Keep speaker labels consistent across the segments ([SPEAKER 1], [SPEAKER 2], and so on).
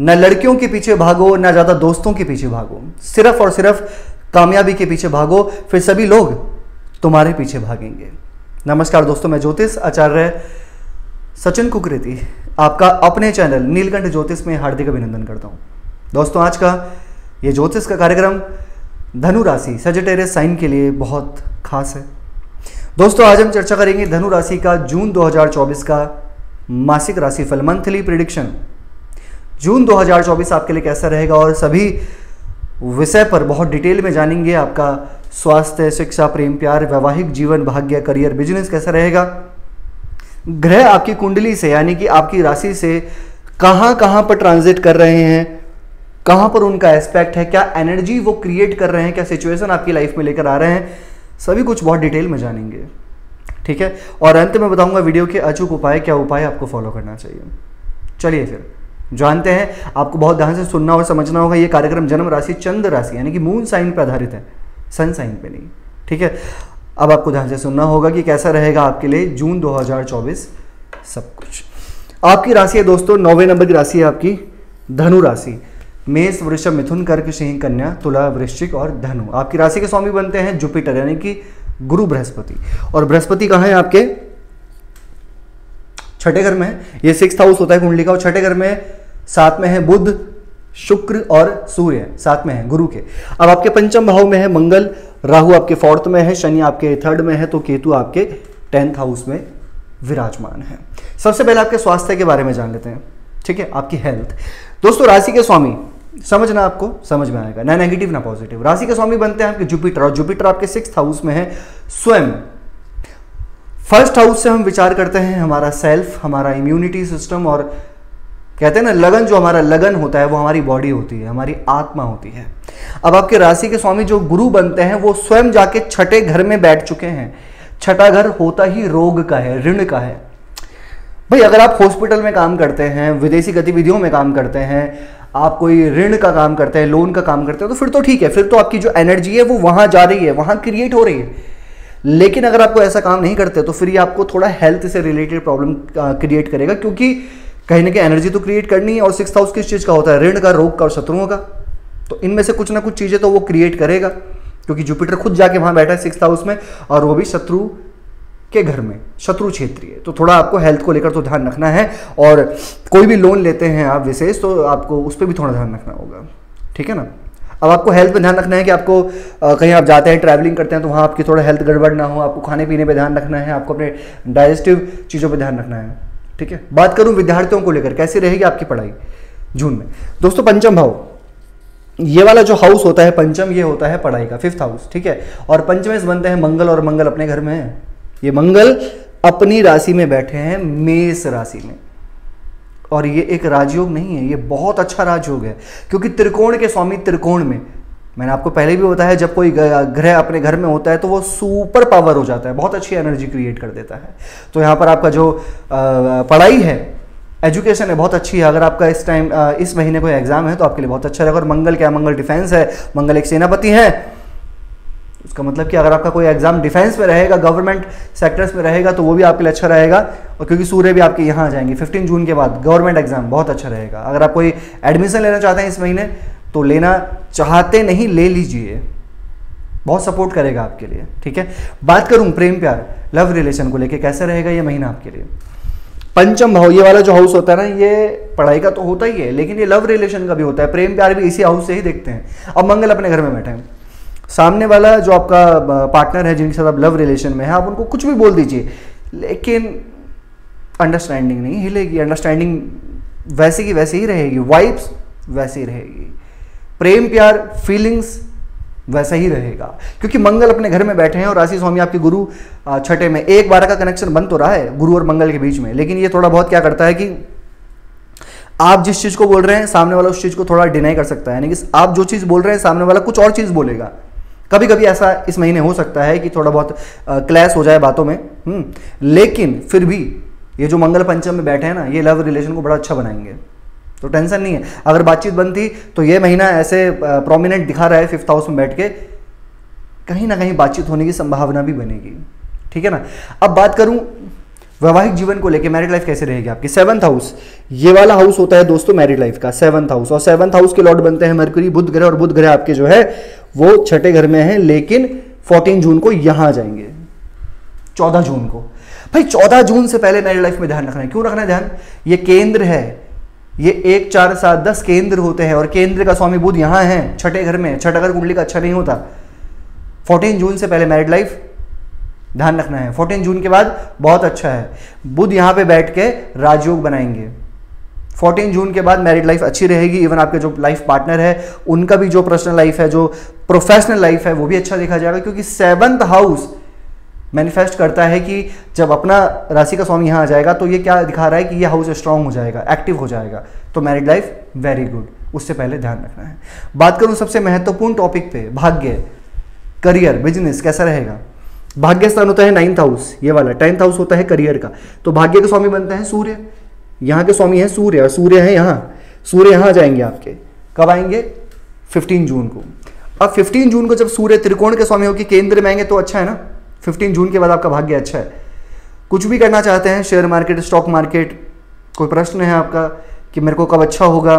[SPEAKER 1] न लड़कियों के पीछे भागो, न ज़्यादा दोस्तों के पीछे भागो। सिर्फ़ और सिर्फ़ कामयाबी के पीछे भागो, फिर सभी लोग तुम्हारे पीछे भागेंगे। नमस्कार दोस्तों, मैं ज्योतिष आचार्य सचिन कुकरेती, आपका अपने चैनल नीलकंठ ज्योतिष में हार्दिक अभिनंदन करता हूँ। दोस्तों, आज का ये ज्योतिष का कार्यक्रम धनु राशि, सजिटेरियस साइन के लिए बहुत खास है। दोस्तों, आज हम चर्चा करेंगे धनु राशि का जून 2024 का मासिक राशि राशिफल, मंथली प्रिडिक्शन। जून 2024 आपके लिए कैसा रहेगा और सभी विषय पर बहुत डिटेल में जानेंगे आपका स्वास्थ्य, शिक्षा, प्रेम, प्यार, वैवाहिक जीवन, भाग्य, करियर, बिज़नेस कैसा रहेगा। ग्रह आपकी कुंडली से, यानी कि आपकी राशि से कहाँ कहाँ पर ट्रांजिट कर रहे हैं, कहाँ पर उनका एस्पेक्ट है, क्या एनर्जी वो क्रिएट कर रहे हैं, क्या सिचुएशन आपकी लाइफ में लेकर आ रहे हैं, सभी कुछ बहुत डिटेल में जानेंगे। ठीक है? और अंत में बताऊँगा वीडियो के अचूक उपाय, क्या उपाय आपको फॉलो करना चाहिए। चलिए फिर। जानते हैं, आपको बहुत ध्यान से सुनना और समझना होगा, ये कार्यक्रम जन्म राशि, चंद्र राशि, यानी कि मून साइन पर आधारित है सन साइन पे नहीं, ठीक है? अब आपको ध्यान से सुनना होगा कि कैसा रहेगा आपके लिए जून 2024 सब कुछ। आपकी राशि है दोस्तों, नौवे नंबर की राशि है आपकी, धनु राशि, मेष, वृषभ, मिथुन, कर्क सिंह कन्या, तुला, वृश्चिक और धनु, आपकी राशि के स्वामी बनते हैं जुपिटर, यानी कि गुरु बृहस्पति, और बृहस्पति कहाँ है आपके? छठे घर में ये सिक्स हाउस होता है कुंडली का, और छठे घर में साथ में है बुध, शुक्र और सूर्य, साथ में है गुरु के। अब आपके पंचम भाव में है मंगल, राहु आपके फोर्थ में है, शनि आपके थर्ड में है तो केतु आपके टेंथ हाउस में विराजमान है। सबसे पहले आपके स्वास्थ्य के बारे में जान लेते हैं, ठीक है? आपकी हेल्थ दोस्तों, राशि के स्वामी, समझना आपको, समझ में आएगा। ना नेगेटिव ना पॉजिटिव राशि के स्वामी बनते हैं आपके जुपिटर और जुपिटर आपके सिक्स हाउस में है, स्वयं। फ़र्स्ट हाउस से हम विचार करते हैं, हमारा सेल्फ हमारा इम्यूनिटी सिस्टम और कहते हैं ना, लगन जो हमारा लगन होता है, वो हमारी बॉडी होती है, हमारी आत्मा होती है। अब आपके राशि के स्वामी जो गुरु बनते हैं, वो स्वयं जाके छठे घर में बैठ चुके हैं। छठा घर होता ही रोग का है, ऋण का है। भाई, अगर आप हॉस्पिटल में काम करते हैं, विदेशी गतिविधियों में काम करते हैं, आप कोई ऋण का काम करते हैं लोन का काम करते हैं तो फिर तो ठीक है, फिर तो आपकी जो एनर्जी है, वो वहाँ जा रही है, वहाँ क्रिएट हो रही है। लेकिन अगर आपको ऐसा काम नहीं करते तो फिर ये आपको थोड़ा हेल्थ से रिलेटेड प्रॉब्लम क्रिएट करेगा, क्योंकि कहीं ना कहीं एनर्जी तो क्रिएट करनी है और सिक्स हाउस किस चीज़ का होता है? ऋण का, रोग का और शत्रुओं का। तो इनमें से कुछ ना कुछ चीज़ें तो वो क्रिएट करेगा, क्योंकि जुपिटर खुद जाके वहाँ बैठा है सिक्स हाउस में और वो भी शत्रु के घर में, शत्रु क्षेत्रीय। तो थोड़ा आपको हेल्थ को लेकर तो ध्यान रखना है और कोई भी लोन लेते हैं आप विशेष तो आपको उस पर भी थोड़ा ध्यान रखना होगा। ठीक है ना? अब आपको हेल्थ पे ध्यान रखना है कि आपको कहीं आप जाते हैं ट्रैवलिंग करते हैं तो वहाँ आपकी थोड़ा हेल्थ गड़बड़ ना हो, आपको खाने पीने पे ध्यान रखना है, आपको अपने डाइजेस्टिव चीज़ों पे ध्यान रखना है। ठीक है? बात करूँ विद्यार्थियों को लेकर, कैसी रहेगी आपकी पढ़ाई? जून में। दोस्तों, पंचम भाव ये वाला जो हाउस होता है, पंचम ये होता है पढ़ाई का फिफ्थ हाउस ठीक है? और पंचमेश बनते हैं मंगल और मंगल अपने घर में है। ये मंगल अपनी राशि में बैठे हैं, मेष राशि में। और ये एक राजयोग नहीं है, ये बहुत अच्छा राजयोग है, क्योंकि त्रिकोण के स्वामी त्रिकोण में मैंने आपको पहले भी बताया, जब कोई ग्रह अपने घर में होता है तो वो सुपर पावर हो जाता है, बहुत अच्छी एनर्जी क्रिएट कर देता है। तो यहाँ पर आपका जो पढ़ाई है एजुकेशन है, बहुत अच्छी है। अगर आपका इस टाइम इस महीने कोई एग्ज़ाम है तो आपके लिए बहुत अच्छा रहेगा। और मंगल क्या, मंगल डिफेंस है, मंगल एक सेनापति है। उसका मतलब कि अगर आपका कोई एग्ज़ाम डिफेंस में रहेगा गवर्नमेंट सेक्टर्स में रहेगा तो वो भी आपके लिए अच्छा रहेगा। और क्योंकि सूर्य भी आपके यहाँ आ जाएँगे 15 जून के बाद गवर्नमेंट एग्ज़ाम बहुत अच्छा रहेगा। अगर आप कोई एडमिशन लेना चाहते हैं इस महीने तो लेना चाहते नहीं, ले लीजिए। बहुत सपोर्ट करेगा आपके लिए, ठीक है? बात करूँ प्रेम प्यार लव रिलेशन को लेके कैसे रहेगा ये महीना आपके लिए? पंचम भाव, ये वाला जो हाउस होता है ना, ये पढ़ाई का तो होता ही है, लेकिन ये लव रिलेशन का भी होता है। प्रेम प्यार भी इसी हाउस से ही देखते हैं। अब मंगल अपने घर में बैठे हैं। सामने वाला जो आपका पार्टनर है, जिनके साथ आप लव रिलेशन में है, आप उनको कुछ भी बोल दीजिए, लेकिन अंडरस्टैंडिंग नहीं हिलेगी। अंडरस्टैंडिंग वैसे की वैसे ही रहेगी वाइब्स वैसे ही रहेगी। प्रेम प्यार फीलिंग्स वैसा ही रहेगा। क्योंकि मंगल अपने घर में बैठे हैं और राशि स्वामी आपके गुरु छठे में। एक बार का कनेक्शन बन तो रहा है गुरु और मंगल के बीच में। लेकिन ये थोड़ा बहुत क्या करता है कि आप जिस चीज़ को बोल रहे हैं सामने वाला उस चीज़ को थोड़ा डिनाई कर सकता है। यानी कि आप जो चीज़ बोल रहे हैं सामने वाला कुछ और चीज़ बोलेगा। कभी कभी ऐसा इस महीने हो सकता है कि थोड़ा बहुत क्लैश हो जाए बातों में। हम्म, लेकिन फिर भी ये जो मंगल पंचम में बैठे हैं ना ये लव रिलेशन को बड़ा अच्छा बनाएँगे। तो टेंशन नहीं है। अगर बातचीत बनती तो ये महीना ऐसे प्रोमिनेंट दिखा रहा है फिफ्थ हाउस में बैठ के। कहीं ना कहीं बातचीत होने की संभावना भी बनेगी। ठीक है ना? अब बात करूँ वैवाहिक जीवन को लेकर मैरिड लाइफ कैसे रहेगी आपकी? सेवंथ हाउस ये वाला हाउस होता है दोस्तों मैरिड लाइफ का सेवंथ हाउस और सेवंथ हाउस के लॉर्ड बनते हैं मरकुरी बुद्ध ग्रह, और बुद्ध ग्रह आपके जो है, वो छठे घर में है, लेकिन 14 जून को यहाँ जाएँगे। 14 जून को। भाई 14 जून से पहले मैरिड लाइफ में ध्यान रखना है। क्यों रखना है ध्यान? ये केंद्र है। ये एक, चार, सात, दस केंद्र होते हैं और केंद्र का स्वामी बुद्ध यहाँ है, छठे घर में छठा घर कुंडली का अच्छा नहीं होता 14 जून से पहले मैरिड लाइफ ध्यान रखना है। 14 जून के बाद बहुत अच्छा है। बुद्ध यहाँ पे बैठ के राजयोग बनाएँगे। 14 जून के बाद मैरिड लाइफ अच्छी रहेगी। इवन आपके जो लाइफ पार्टनर है, उनका भी जो पर्सनल लाइफ है, जो प्रोफेशनल लाइफ है, वो भी अच्छा देखा जाएगा। क्योंकि सेवंथ हाउस मैनिफेस्ट करता है कि जब अपना राशि का स्वामी यहाँ आ जाएगा तो ये क्या दिखा रहा है कि ये हाउस स्ट्रांग हो जाएगा एक्टिव हो जाएगा। तो मैरिड लाइफ वेरी गुड उससे पहले ध्यान रखना है। बात करूँ सबसे महत्वपूर्ण टॉपिक पे, भाग्य। करियर बिज़नेस कैसा रहेगा? भाग्य स्थान होता है नाइन्थ हाउस ये वाला टेंथ हाउस होता है करियर का। तो भाग्य के स्वामी बनते हैं सूर्य। यहाँ के स्वामी है सूर्य, और सूर्य है यहाँ। सूर्य यहाँ जाएँगे आपके। कब आएँगे? 15 जून को। अब 15 जून को जब सूर्य त्रिकोण के स्वामी होकर केंद्र में आएँगे तो अच्छा है ना? 15 जून के बाद आपका भाग्य अच्छा है। कुछ भी करना चाहते हैं शेयर मार्केट स्टॉक मार्केट कोई प्रश्न है आपका कि मेरे को कब अच्छा होगा?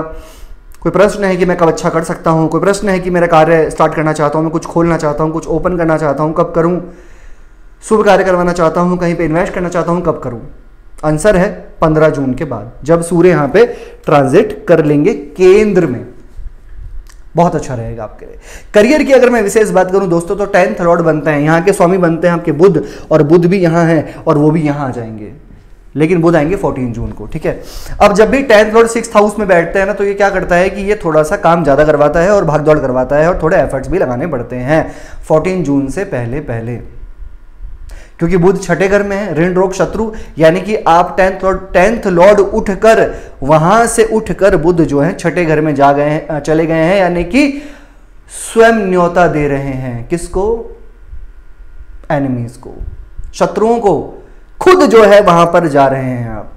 [SPEAKER 1] कोई प्रश्न है कि मैं कब अच्छा कर सकता हूँ? कोई प्रश्न है कि मेरा कार्य स्टार्ट करना चाहता हूँ, मैं कुछ खोलना चाहता हूँ, कुछ ओपन करना चाहता हूँ, कब करूँ? शुभ कार्य करवाना चाहता हूँ, कहीं पे इन्वेस्ट करना चाहता हूँ, कब करूँ? आंसर है 15 जून के बाद, जब सूर्य यहाँ पे ट्रांजिट कर लेंगे केंद्र में। बहुत अच्छा रहेगा आपके लिए। करियर की अगर मैं विशेष बात करूँ, दोस्तों तो टेंथ लॉर्ड बनते हैं। यहाँ के स्वामी बनते हैं आपके बुद्ध, और बुद्ध भी यहाँ हैं, और वो भी यहाँ आ जाएँगे। लेकिन बुध आएँगे 14 जून को, ठीक है? अब जब भी टेंथ लॉर्ड सिक्स हाउस में बैठते हैं ना तो ये क्या करता है कि ये थोड़ा सा काम ज़्यादा करवाता है, और भागदौड़ करवाता है, और थोड़े एफर्ट्स भी लगाने पड़ते हैं। 14 जून से पहले पहले क्योंकि बुध छठे घर में है, ऋण रोग शत्रु, यानी कि आप टेंथ लॉर्ड टेंथ लॉर्ड उठकर, वहाँ से उठकर बुध जो है, छठे घर में जा गए हैं चले गए हैं, यानी कि स्वयं न्योता दे रहे हैं। किसको? एनिमीज को। शत्रुओं को। खुद जो है वहाँ पर जा रहे हैं आप।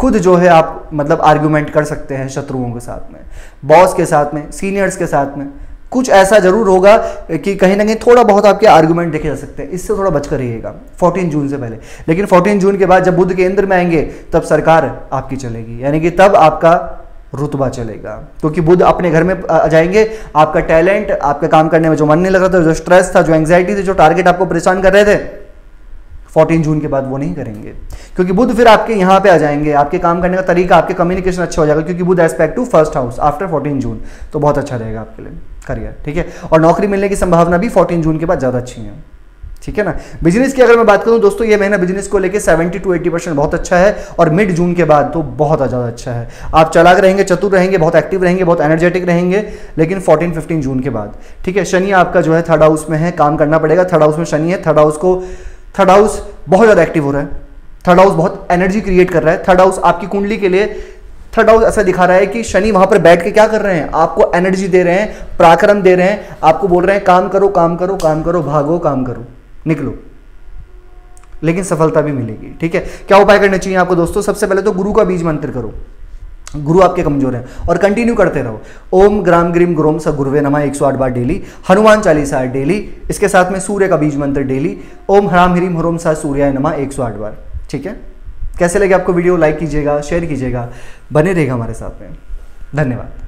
[SPEAKER 1] खुद जो है आप मतलब आर्ग्यूमेंट कर सकते हैं शत्रुओं के साथ में। बॉस के साथ में सीनियर्स के साथ में। कुछ ऐसा ज़रूर होगा कि कहीं ना कहीं थोड़ा बहुत आपके आर्ग्यूमेंट देखे जा सकते हैं। इससे थोड़ा बचकर रहिएगा। 14 जून से पहले। लेकिन 14 जून के बाद जब बुद्ध केंद्र में आएँगे, तब सरकार आपकी चलेगी। यानी कि तब आपका रुतबा चलेगा। क्योंकि बुद्ध अपने घर में आ जाएँगे, आपका टैलेंट आपका काम करने में जो मन नहीं लग रहा था, जो स्ट्रेस था, जो एंग्जाइटी थी, जो टारगेट आपको परेशान कर रहे थे 14 जून के बाद वो नहीं करेंगे। क्योंकि बुद्ध फिर आपके यहाँ पे आ जाएँगे, आपके काम करने का तरीका, आपके कम्युनिकेशन अच्छा हो जाएगा, क्योंकि Budh aspect to first house after 14 June. तो बहुत अच्छा रहेगा आपके लिए करियर ठीक है? और नौकरी मिलने की संभावना भी 14 जून के बाद ज़्यादा अच्छी है, ठीक है ना? बिज़नेस की अगर मैं बात करूँ, दोस्तों, ये महीना बिज़नेस को लेके 70 टू 80 परसेंट बहुत अच्छा है, और मिड जून के बाद तो बहुत ज़्यादा अच्छा है। आप चलाक रहेंगे, चतुर रहेंगे, बहुत एक्टिव रहेंगे, बहुत एनर्जेटिक रहेंगे, लेकिन 14 15 जून के बाद, ठीक है? शनि आपका जो है थर्ड हाउस में है, काम करना पड़ेगा थर्ड हाउस में शनि है थर्ड हाउस को थर्ड हाउस बहुत ज़्यादा एक्टिव हो रहा है। थर्ड हाउस बहुत एनर्जी क्रिएट कर रहा है। थर्ड हाउस आपकी कुंडली के लिए थर्ड हाउस ऐसा दिखा रहा है कि शनि वहाँ पर बैठ के क्या कर रहे हैं? आपको एनर्जी दे रहे हैं, पराक्रम दे रहे हैं। आपको बोल रहे हैं, काम करो काम करो काम करो, भागो, काम करो। निकलो। लेकिन सफलता भी मिलेगी। ठीक है? क्या उपाय करना चाहिए आपको दोस्तों? सबसे पहले तो गुरु का बीज मंत्र करो। गुरु आपके कमज़ोर हैं और कंटिन्यू करते रहो। ओम ग्राम ग्रीम ग्रोम स गुरुवे नमा 108 बार डेली हनुमान चालीसा डेली इसके साथ में सूर्य का बीज मंत्र डेली ओम हराम ह्रीम हरोम सा सूर्य नमा 108 बार। ठीक है? कैसे लगे आपको वीडियो? लाइक कीजिएगा शेयर कीजिएगा, बने रहेगा हमारे साथ में। धन्यवाद।